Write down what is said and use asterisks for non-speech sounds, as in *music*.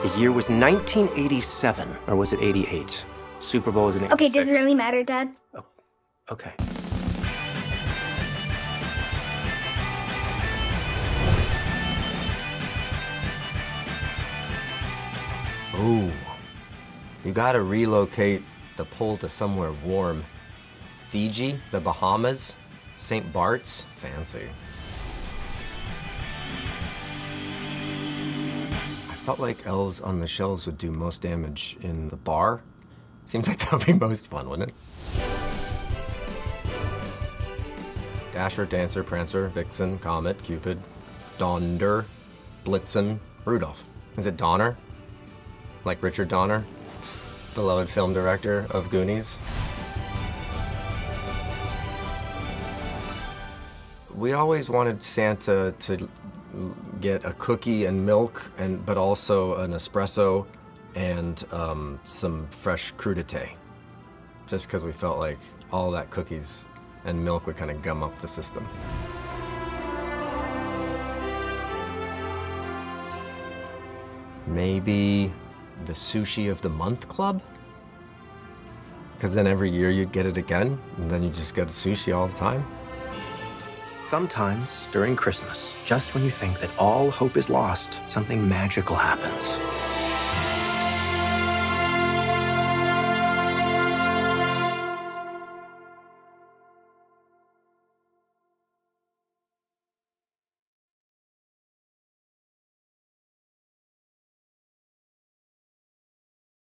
The year was 1987, or was it 88? Super Bowl was in 86. Okay, does it really matter, Dad? Oh, okay. Ooh. You gotta relocate the pole to somewhere warm. Fiji, the Bahamas, St. Bart's, fancy. Felt like elves on the shelves would do most damage in the bar. Seems like *laughs* that would be most fun, wouldn't it? Dasher, Dancer, Prancer, Vixen, Comet, Cupid, Donder, Blitzen, Rudolph. Is it Donner? Like Richard Donner, beloved film director of Goonies. We always wanted Santa to get a cookie and milk, and but also an espresso and um, some fresh crudité. Just because we felt like all that cookies and milk would kind of gum up the system. Maybe the Sushi of the Month Club? Because then every year you'd get it again, and then you just get sushi all the time. Sometimes during Christmas, just when you think that all hope is lost, something magical happens.